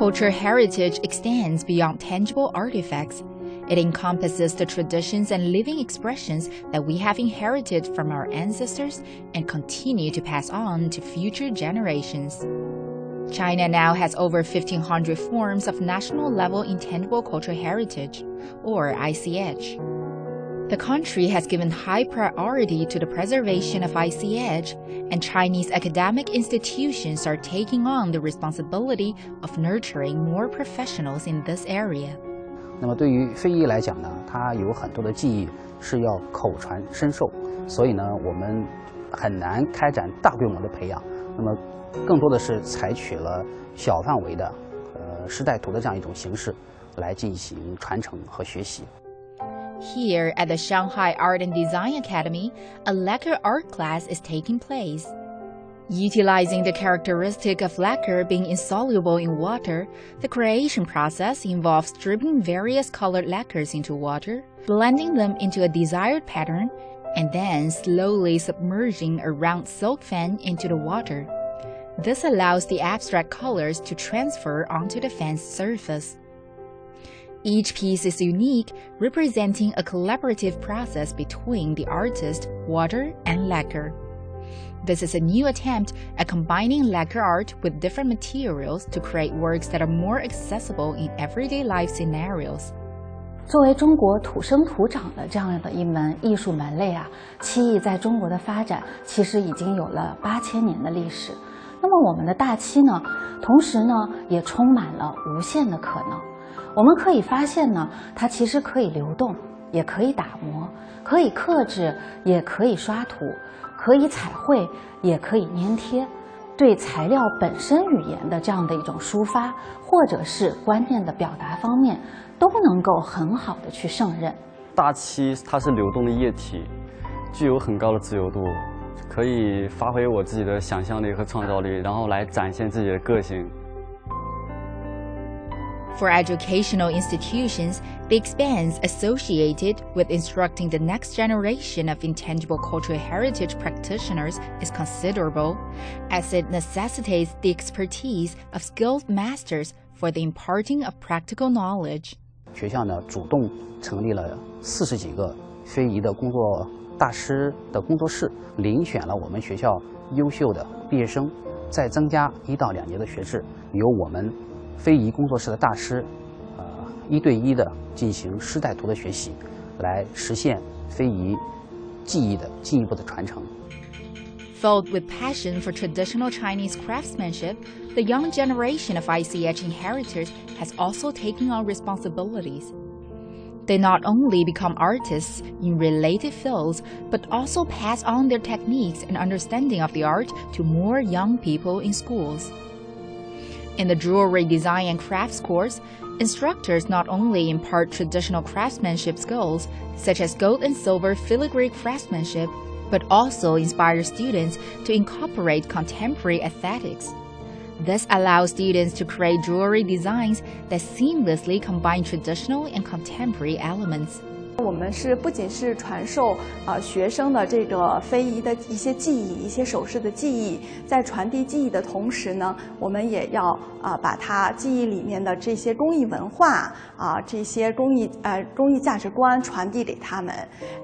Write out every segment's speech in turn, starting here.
cultural heritage extends beyond tangible artifacts. It encompasses the traditions and living expressions that we have inherited from our ancestors and continue to pass on to future generations. China now has over 1,500 forms of national level intangible cultural heritage, or ICH. The country has given high priority to the preservation of ICH, and Chinese academic institutions are taking on the responsibility of nurturing more professionals in this area. 那么对于非遗来讲呢，它有很多的技艺是要口传身授，所以呢，我们很难开展大规模的培养。那么更多的是采取了小范围的，呃，师带徒的这样一种形式来进行传承和学习。 Here at the Shanghai Art and Design Academy, a lacquer art class is taking place. Utilizing the characteristic of lacquer being insoluble in water, the creation process involves dripping various colored lacquers into water, blending them into a desired pattern, and then slowly submerging a round silk fan into the water. This allows the abstract colors to transfer onto the fan's surface. Each piece is unique, representing a collaborative process between the artist, water, and lacquer. This is a new attempt at combining lacquer art with different materials to create works that are more accessible in everyday life scenarios. 作为中国土生土长的这样的一门艺术门类啊，漆艺在中国的发展其实已经有了八千年的历史。那么我们的大漆呢，同时呢也充满了无限的可能。 我们可以发现呢，它其实可以流动，也可以打磨，可以刻制，也可以刷涂，可以彩绘，也可以粘贴。对材料本身语言的这样的一种抒发，或者是观念的表达方面，都能够很好的去胜任。大漆它是流动的液体，具有很高的自由度，可以发挥我自己的想象力和创造力，然后来展现自己的个性。For educational institutions, the expense associated with instructing the next generation of intangible cultural heritage practitioners is considerable, as it necessitates the expertise of skilled masters for the imparting of practical knowledge. 学校呢，主动成立了四十几个非遗的工作大师的工作室，遴选了我们学校优秀的毕业生，再增加一到两年的学制，由我们 非遗工作室的大师，呃，一对一的进行师带徒的学习，来实现非遗技艺的进一步的传承。Filled with passion for traditional Chinese craftsmanship, the young generation of ICH inheritors has also taken on responsibilities. They not only become artists in related fields, but also pass on their techniques and understanding of the art to more young people in schools. In the jewelry design and crafts course, instructors not only impart traditional craftsmanship skills, such as gold and silver filigree craftsmanship, but also inspire students to incorporate contemporary aesthetics. This allows students to create jewelry designs that seamlessly combine traditional and contemporary elements. 我们是不仅是传授啊学生的这个非遗的一些技艺、一些首饰的技艺，在传递技艺的同时呢，我们也要啊把它技艺里面的这些工艺文化啊这些工艺呃工艺价值观传递给他们，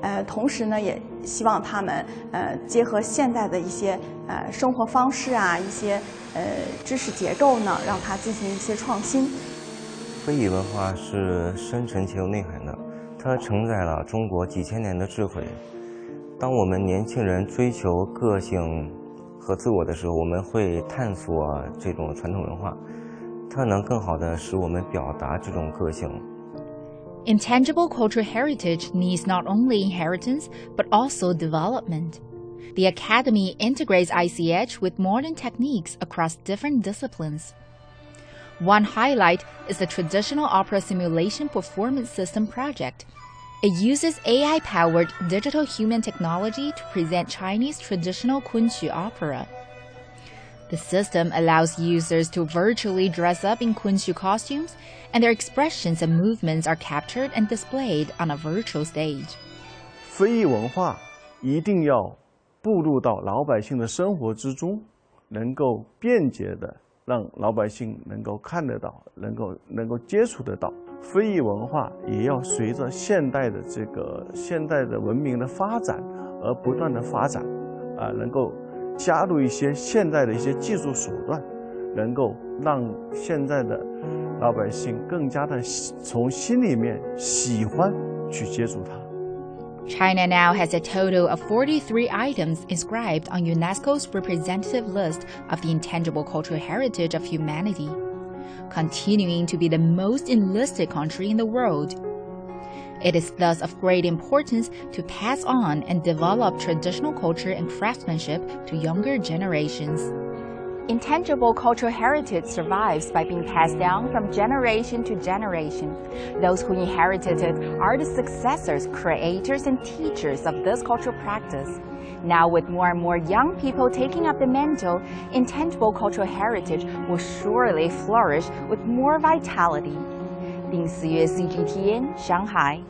呃同时呢也希望他们呃结合现代的一些呃生活方式啊一些呃知识结构呢，让它进行一些创新。非遗文化是深沉且有内涵的。它承载了中国几千年的智慧。当我们年轻人追求个性和自我的时候，我们会探索这种传统文化，它能更好的使我们表达这种个性。Intangible cultural heritage needs not only inheritance but also development. The Academy integrates ICH with modern techniques across different disciplines. One highlight is the Traditional Opera Simulation Performance System project. It uses AI powered digital human technology to present Chinese traditional Kunqu opera. The system allows users to virtually dress up in Kunqu costumes, and their expressions and movements are captured and displayed on a virtual stage. 非遗文化一定要步入到老百姓的生活之中，能够便捷的 让老百姓能够看得到，能够能够接触得到。非遗文化也要随着现代的这个现代的文明的发展而不断的发展，啊，能够加入一些现代的一些技术手段，能够让现在的老百姓更加的从心里面喜欢去接触它。China now has a total of 43 items inscribed on UNESCO's representative list of the intangible cultural heritage of humanity, continuing to be the most enlisted country in the world. It is thus of great importance to pass on and develop traditional culture and craftsmanship to younger generations. Intangible cultural heritage survives by being passed down from generation to generation. Those who inherited it are the successors, creators, and teachers of this cultural practice. Now, with more and more young people taking up the mantle, intangible cultural heritage will surely flourish with more vitality. 林思月 CGTN Shanghai.